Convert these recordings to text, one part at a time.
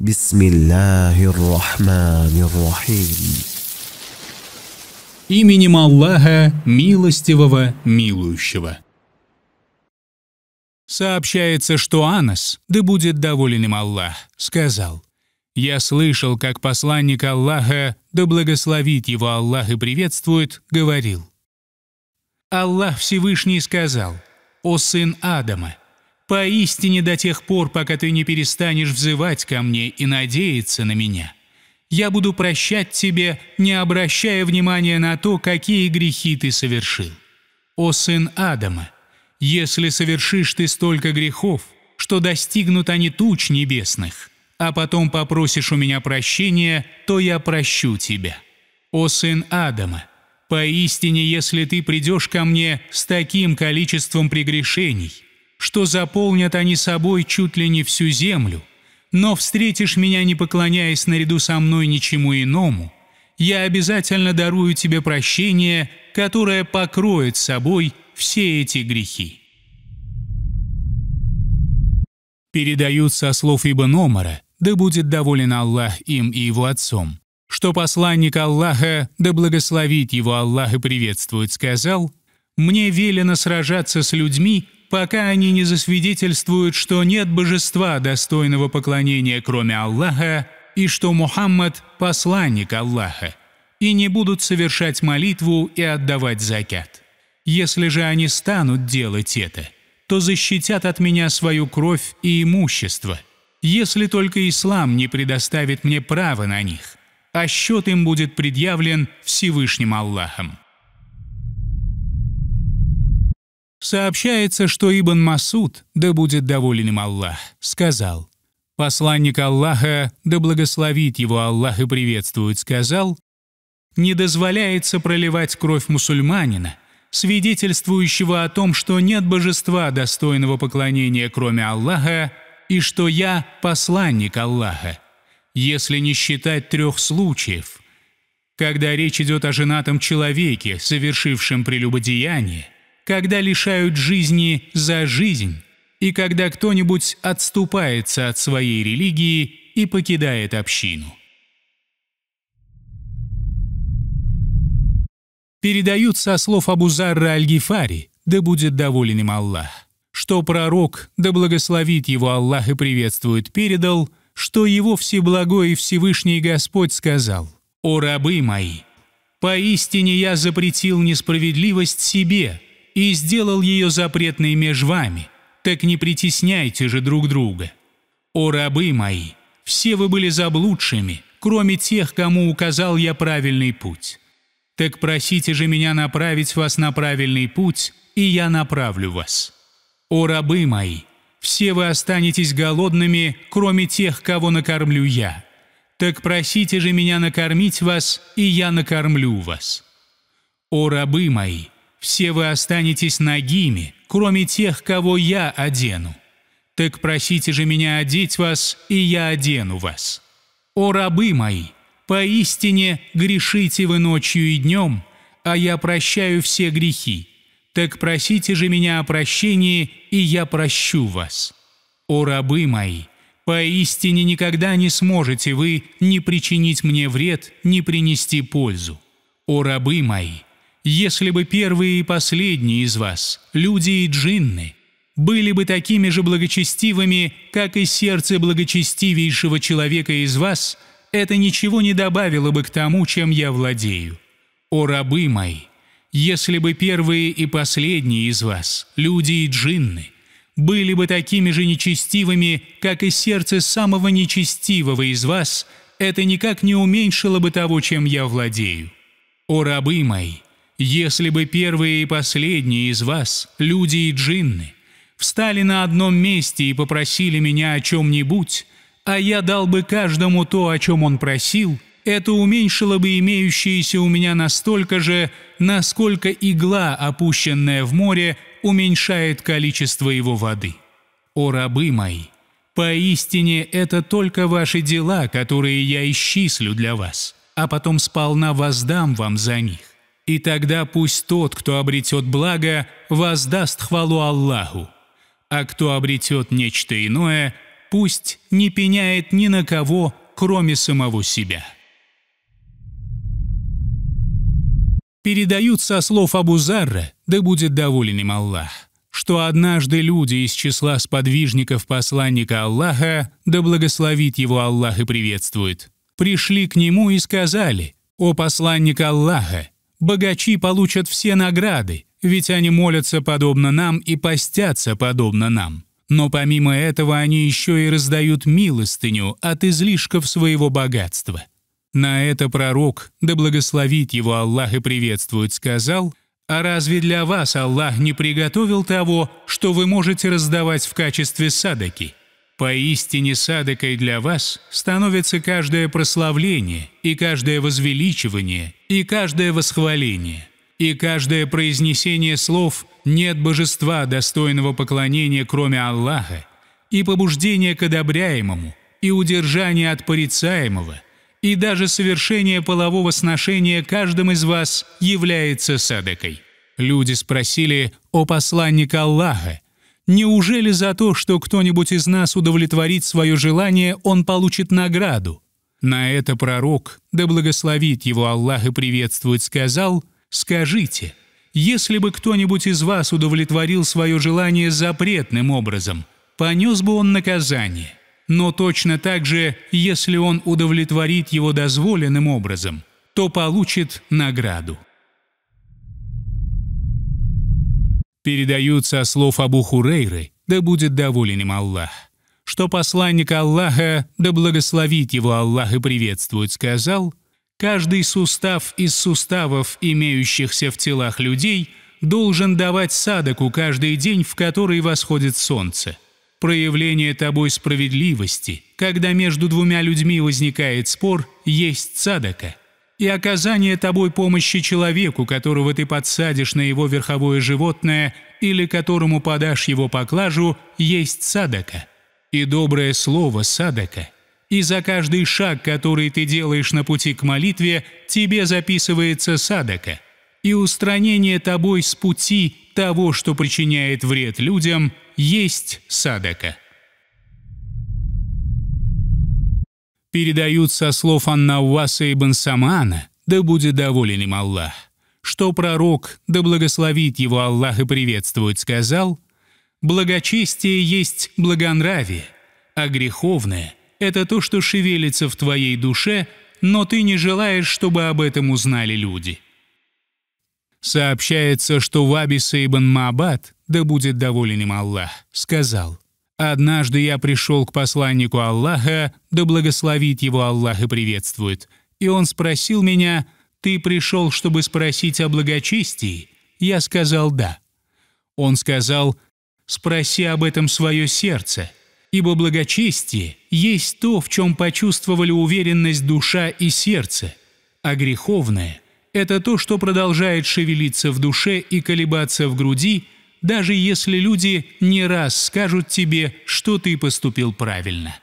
بسم الله الرحمن الرحيم Именем Аллаха, милостивого, милующего. Сообщается, что Анас, да будет доволен им Аллах, сказал, «Я слышал, как посланник Аллаха, да благословит его Аллах и приветствует, говорил, Аллах Всевышний сказал, «О сын Адама, поистине до тех пор, пока ты не перестанешь взывать ко мне и надеяться на меня, я буду прощать тебе, не обращая внимания на то, какие грехи ты совершил. О сын Адама, если совершишь ты столько грехов, что достигнут они туч небесных, а потом попросишь у меня прощения, то я прощу тебя. О сын Адама, поистине, если ты придешь ко мне с таким количеством прегрешений, что заполнят они собой чуть ли не всю землю, но встретишь меня, не поклоняясь наряду со мной ничему иному, я обязательно дарую тебе прощение, которое покроет собой все эти грехи. Передают со слов Ибн Омара, да будет доволен Аллах им и его отцом, что посланник Аллаха, да благословит его Аллах и приветствует, сказал, «Мне велено сражаться с людьми, пока они не засвидетельствуют, что нет божества, достойного поклонения, кроме Аллаха, и что Мухаммад – посланник Аллаха, и не будут совершать молитву и отдавать закят. Если же они станут делать это, то защитят от меня свою кровь и имущество, если только ислам не предоставит мне право на них, а счет им будет предъявлен Всевышним Аллахом. Сообщается, что Ибн Масуд, да будет доволен им Аллах, сказал, «Посланник Аллаха, да благословит его Аллах и приветствует, сказал, «Не дозволяется проливать кровь мусульманина, свидетельствующего о том, что нет божества, достойного поклонения, кроме Аллаха, и что я – посланник Аллаха, если не считать трех случаев, когда речь идет о женатом человеке, совершившем прелюбодеяние, когда лишают жизни за жизнь, и когда кто-нибудь отступается от своей религии и покидает общину. Передают со слов Абузарра Аль-Гифари, да будет доволен им Аллах, что пророк, да благословит его Аллах и приветствует, передал, что его Всеблагой и Всевышний Господь сказал, «О рабы мои, поистине я запретил несправедливость себе и сделал ее запретной меж вами, так не притесняйте же друг друга. О рабы мои, все вы были заблудшими, кроме тех, кому указал я правильный путь». Так просите же меня направить вас на правильный путь, и я направлю вас. О рабы мои, все вы останетесь голодными, кроме тех, кого накормлю я. Так просите же меня накормить вас, и я накормлю вас. О рабы мои, все вы останетесь нагими, кроме тех, кого я одену. Так просите же меня одеть вас, и я одену вас. О рабы мои, Поистине грешите вы ночью и днем, а я прощаю все грехи. Так просите же меня о прощении, и я прощу вас. О рабы мои, поистине никогда не сможете вы ни причинить мне вред, ни принести пользу. О рабы мои, если бы первые и последние из вас, люди и джинны, были бы такими же благочестивыми, как и сердце благочестивейшего человека из вас – это ничего не добавило бы к тому, чем я владею. О рабы мои, если бы первые и последние из вас, люди и джинны, были бы такими же нечестивыми, как и сердце самого нечестивого из вас, это никак не уменьшило бы того, чем я владею. О рабы мои, если бы первые и последние из вас, люди и джинны, встали на одном месте и попросили меня о чем-нибудь, а я дал бы каждому то, о чем он просил, это уменьшило бы имеющееся у меня настолько же, насколько игла, опущенная в море, уменьшает количество его воды. О рабы мои, поистине это только ваши дела, которые я исчислю для вас, а потом сполна воздам вам за них. И тогда пусть тот, кто обретет благо, воздаст хвалу Аллаху, а кто обретет нечто иное – пусть не пеняет ни на кого, кроме самого себя. Передают со слов Абу Зарра, да будет доволен им Аллах, что однажды люди из числа сподвижников посланника Аллаха, да благословит его Аллах и приветствует, пришли к нему и сказали, «О посланник Аллаха, богачи получат все награды, ведь они молятся подобно нам и постятся подобно нам. Но помимо этого они еще и раздают милостыню от излишков своего богатства». На это пророк, да благословит его Аллах и приветствует, сказал, «А разве для вас Аллах не приготовил того, что вы можете раздавать в качестве садаки?» Поистине садокой для вас становится каждое прославление, и каждое возвеличивание, и каждое восхваление, и каждое произнесение слов «нет божества, достойного поклонения, кроме Аллаха», и побуждение к одобряемому, и удержание от порицаемого, и даже совершение полового сношения каждым из вас является садокой. Люди спросили о посланника Аллаха, Неужели за то, что кто-нибудь из нас удовлетворит свое желание, он получит награду? На это пророк, да благословит его Аллах и приветствует, сказал, «Скажите, если бы кто-нибудь из вас удовлетворил свое желание запретным образом, понес бы он наказание. Но точно так же, если он удовлетворит его дозволенным образом, то получит награду». Передают со слов Абу Хурейры, да будет доволен им Аллах, что посланник Аллаха, да благословит его Аллах и приветствует, сказал, «Каждый сустав из суставов, имеющихся в телах людей, должен давать садаку каждый день, в который восходит солнце. Проявление тобой справедливости, когда между двумя людьми возникает спор, есть садака» и оказание тобой помощи человеку, которого ты подсадишь на его верховое животное или которому подашь его поклажу, есть садака. И доброе слово садака. И за каждый шаг, который ты делаешь на пути к молитве, тебе записывается садака. И устранение тобой с пути того, что причиняет вред людям, есть садака. Передают со слов Аннауаса ибн Самана, да будет доволен им Аллах, что пророк, да благословит его Аллах и приветствует, сказал, «Благочестие есть благонравие, а греховное — это то, что шевелится в твоей душе, но ты не желаешь, чтобы об этом узнали люди». Сообщается, что Вабиса ибн Маабад, да будет доволен им Аллах, сказал, Однажды я пришел к посланнику Аллаха, да благословит его Аллах и приветствует, и он спросил меня, «Ты пришел, чтобы спросить о благочестии?» Я сказал «да». Он сказал, «Спроси об этом свое сердце, ибо благочестие есть то, в чем почувствовали уверенность душа и сердце, а греховное – это то, что продолжает шевелиться в душе и колебаться в груди – даже если люди не раз скажут тебе, что ты поступил правильно.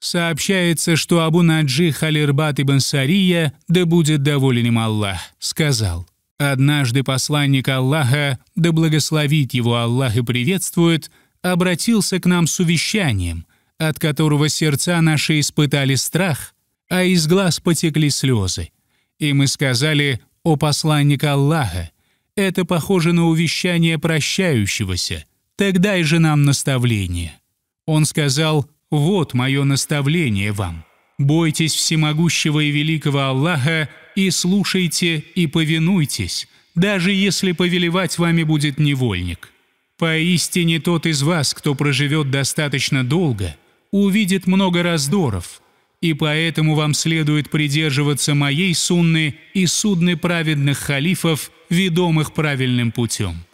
Сообщается, что Абу Наджи Халирбат ибн Сария, да будет доволен им Аллах, сказал, «Однажды посланник Аллаха, да благословит его Аллах и приветствует, обратился к нам с увещанием, от которого сердца наши испытали страх, а из глаз потекли слезы. И мы сказали, «О посланник Аллаха, это похоже на увещание прощающегося, тогда и же нам наставление». Он сказал, «Вот мое наставление вам. Бойтесь всемогущего и великого Аллаха и слушайте и повинуйтесь, даже если повелевать вами будет невольник. Поистине тот из вас, кто проживет достаточно долго, увидит много раздоров, и поэтому вам следует придерживаться моей сунны и судны праведных халифов, ведомых правильным путем,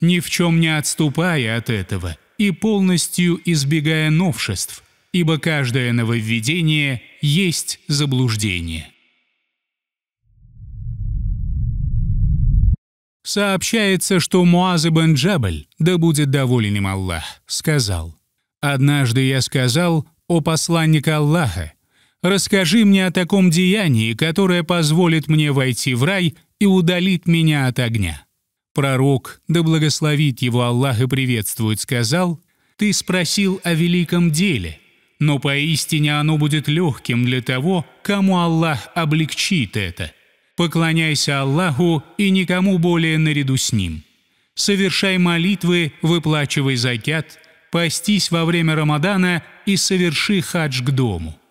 ни в чем не отступая от этого и полностью избегая новшеств, ибо каждое нововведение есть заблуждение. Сообщается, что Муаз ибн Джабль, да будет доволен им Аллах, сказал, «Однажды я сказал, о посланник Аллаха, Расскажи мне о таком деянии, которое позволит мне войти в рай и удалит меня от огня». Пророк, да благословит его Аллах и приветствует, сказал, «Ты спросил о великом деле, но поистине оно будет легким для того, кому Аллах облегчит это. Поклоняйся Аллаху и никому более наряду с Ним. Совершай молитвы, выплачивай закят, постись во время Рамадана и соверши хадж к дому».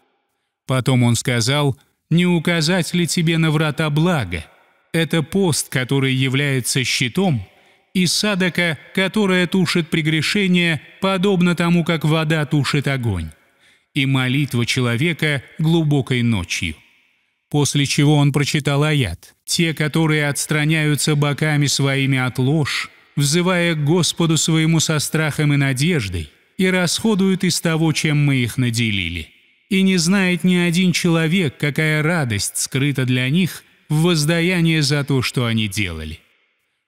Потом он сказал, «Не указать ли тебе на врата блага? Это пост, который является щитом, и садака, которая тушит прегрешение, подобно тому, как вода тушит огонь, и молитва человека глубокой ночью». После чего он прочитал аят. «Те, которые отстраняются боками своими от ложь, взывая к Господу своему со страхом и надеждой, и расходуют из того, чем мы их наделили. И не знает ни один человек, какая радость скрыта для них в воздаяние за то, что они делали».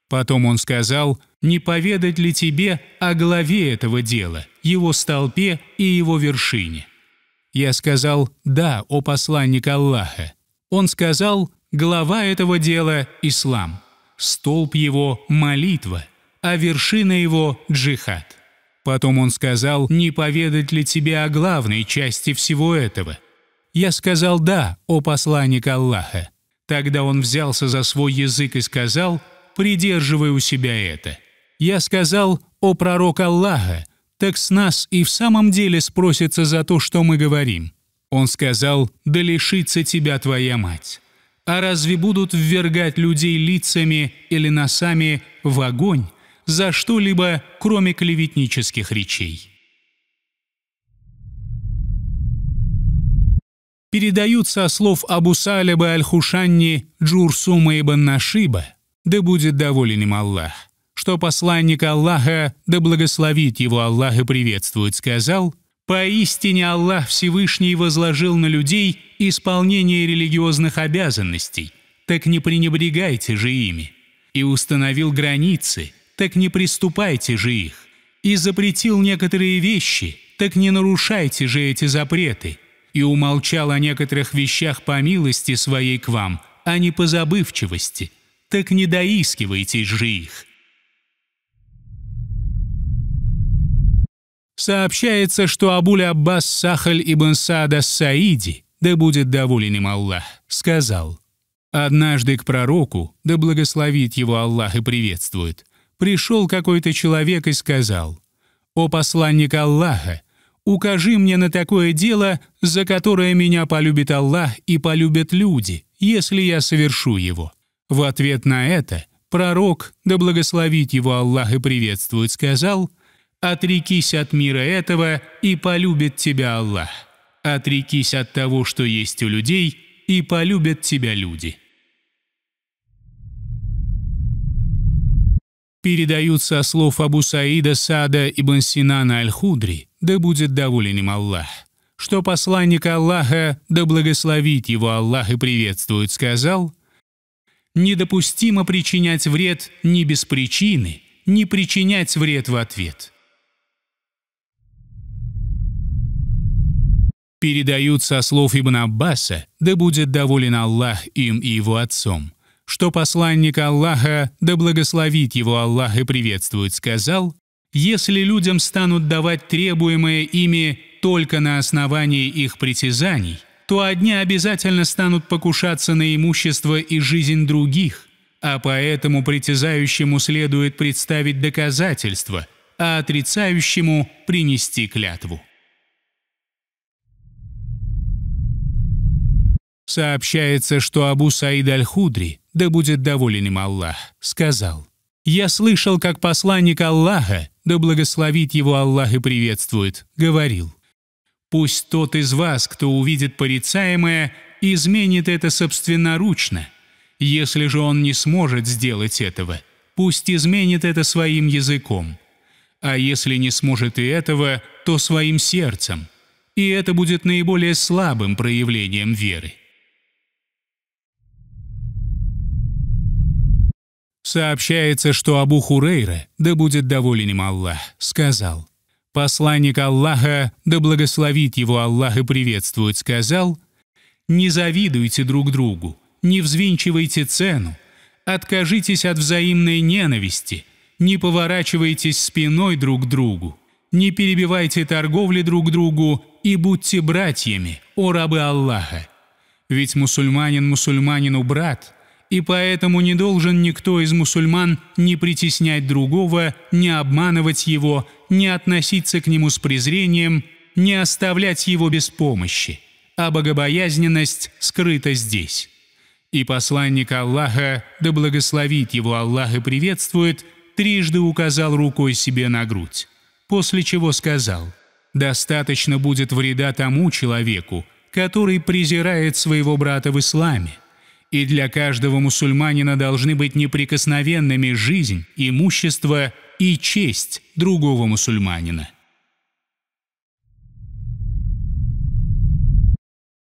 Потом он сказал, «Не поведать ли тебе о главе этого дела, его столпе и его вершине?» Я сказал, «Да, о посланник Аллаха». Он сказал, глава этого дела – ислам, столб его – молитва, а вершина его – джихад. Потом он сказал, не поведать ли тебе о главной части всего этого? Я сказал, да, о посланник Аллаха. Тогда он взялся за свой язык и сказал, придерживай у себя это. Я сказал, о пророк Аллаха, так с нас и в самом деле спросится за то, что мы говорим. Он сказал, «Да лишится тебя твоя мать». А разве будут ввергать людей лицами или носами в огонь за что-либо, кроме клеветнических речей? Передают со слов Абу Салиба Аль-Хушанни Джурсума ибн Нашиба, да будет доволен им Аллах, что посланник Аллаха, да благословит его Аллах и приветствует, сказал – Поистине Аллах Всевышний возложил на людей исполнение религиозных обязанностей, так не пренебрегайте же ими. И установил границы, так не приступайте же их. И запретил некоторые вещи, так не нарушайте же эти запреты. И умолчал о некоторых вещах по милости своей к вам, а не по забывчивости, так не доискивайте же их. Сообщается, что Абуль Аббас Сахаль ибн Саада Саиди, да будет доволен им Аллах, сказал, «Однажды к пророку, да благословит его Аллах и приветствует, пришел какой-то человек и сказал, «О посланник Аллаха, укажи мне на такое дело, за которое меня полюбит Аллах и полюбят люди, если я совершу его». В ответ на это пророк, да благословит его Аллах и приветствует, сказал – Отрекись от мира этого, и полюбит тебя Аллах. Отрекись от того, что есть у людей, и полюбят тебя люди. Передаются слов Абу Саида Сада ибн Синана Аль-Худри, да будет доволен им Аллах, что посланник Аллаха, да благословит его Аллах и приветствует, сказал, «Недопустимо причинять вред не без причины, не причинять вред в ответ». передают со слов Ибн Аббаса, да будет доволен Аллах им и его отцом, что посланник Аллаха, да благословит его Аллах и приветствует, сказал, «Если людям станут давать требуемое ими только на основании их притязаний, то одни обязательно станут покушаться на имущество и жизнь других, а поэтому притязающему следует представить доказательства, а отрицающему принести клятву». Сообщается, что Абу Саид Аль-Худри, да будет доволен им Аллах, сказал, «Я слышал, как посланник Аллаха, да благословит его Аллах и приветствует, говорил, «Пусть тот из вас, кто увидит порицаемое, изменит это собственноручно. Если же он не сможет сделать этого, пусть изменит это своим языком. А если не сможет и этого, то своим сердцем. И это будет наиболее слабым проявлением веры». Сообщается, что Абу Хурейра, да будет доволен им Аллах, сказал, «Посланник Аллаха, да благословит его Аллах и приветствует, сказал, «Не завидуйте друг другу, не взвинчивайте цену, Откажитесь от взаимной ненависти, не поворачивайтесь спиной друг к другу, не перебивайте торговли друг другу и будьте братьями, о рабы Аллаха. Ведь мусульманин мусульманину брат, и поэтому не должен никто из мусульман не притеснять другого, не обманывать его, не относиться к нему с презрением, не оставлять его без помощи, а богобоязненность скрыта здесь. И посланник Аллаха, да благословит его Аллах и приветствует, трижды указал рукой себе на грудь, после чего сказал, «Достаточно будет вреда тому человеку, который презирает своего брата в исламе, и для каждого мусульманина должны быть неприкосновенными жизнь, имущество и честь другого мусульманина».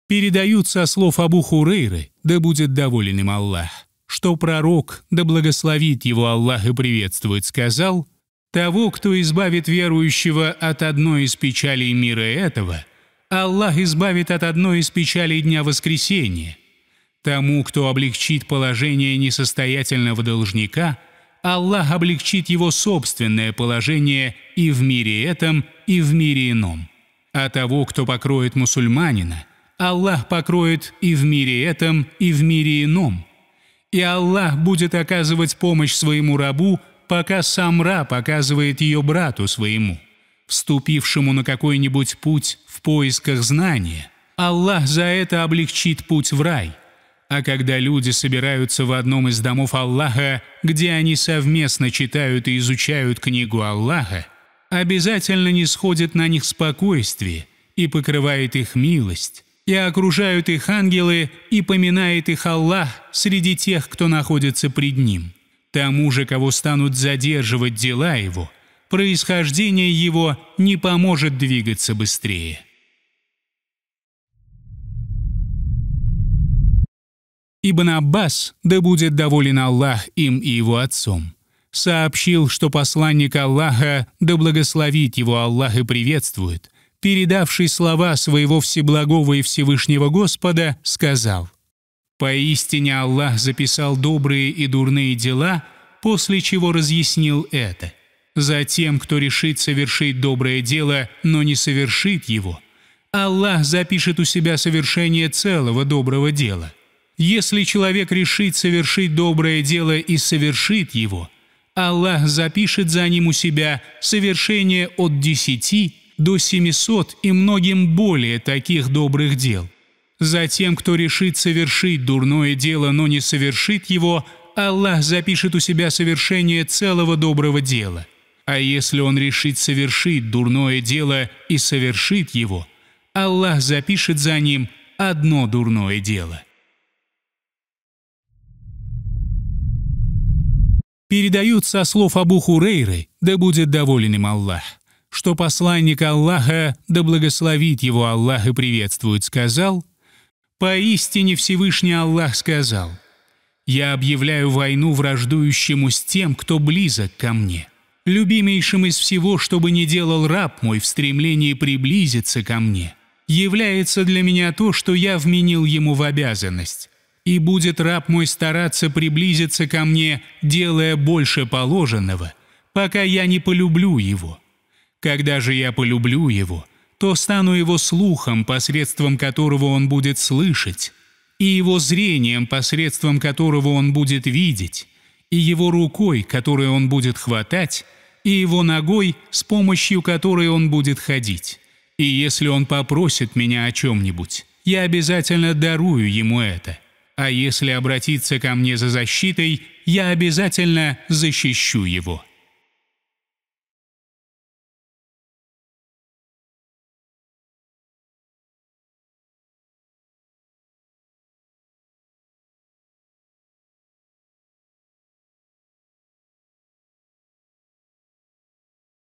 Передают со слов Абу Хурейры, да будет доволен им Аллах, что пророк, да благословит его Аллах и приветствует, сказал, «Того, кто избавит верующего от одной из печалей мира этого, Аллах избавит от одной из печалей Дня Воскресения. Тому, кто облегчит положение несостоятельного должника, Аллах облегчит его собственное положение и в мире этом, и в мире ином. А того, кто покроет мусульманина, Аллах покроет и в мире этом, и в мире ином. И Аллах будет оказывать помощь своему рабу, пока сам раб оказывает ее брату своему, вступившему на какой-нибудь путь в поисках знания. Аллах за это облегчит путь в рай. А когда люди собираются в одном из домов Аллаха, где они совместно читают и изучают книгу Аллаха, обязательно не сходит на них спокойствие и покрывает их милость, и окружают их ангелы, и поминает их Аллах среди тех, кто находится пред Ним. Тому же, кого станут задерживать дела его, происхождение его не поможет двигаться быстрее. Ибн Аббас, да будет доволен Аллах им и его отцом, сообщил, что посланник Аллаха, да благословит его Аллах и приветствует – передавший слова своего Всеблагого и Всевышнего Господа, сказал, «Поистине Аллах записал добрые и дурные дела, после чего разъяснил это. Затем, кто решит совершить доброе дело, но не совершит его, Аллах запишет у себя совершение целого доброго дела. Если человек решит совершить доброе дело и совершит его, Аллах запишет за ним у себя совершение от десяти до 700 и многим более таких добрых дел. Затем, кто решит совершить дурное дело, но не совершит его, Аллах запишет у себя совершение целого доброго дела. А если он решит совершить дурное дело и совершит его, Аллах запишет за ним одно дурное дело. Передают со слов Абу Хурейры, да будет доволен им Аллах что посланник Аллаха, да благословит его Аллах и приветствует, сказал, «Поистине Всевышний Аллах сказал, «Я объявляю войну враждующему с тем, кто близок ко мне, любимейшим из всего, чтобы не делал раб мой в стремлении приблизиться ко мне, является для меня то, что я вменил ему в обязанность». И будет раб мой стараться приблизиться ко мне, делая больше положенного, пока я не полюблю его. Когда же я полюблю его, то стану его слухом, посредством которого он будет слышать, и его зрением, посредством которого он будет видеть, и его рукой, которой он будет хватать, и его ногой, с помощью которой он будет ходить. И если он попросит меня о чем-нибудь, я обязательно дарую ему это. А если обратиться ко мне за защитой, я обязательно защищу его».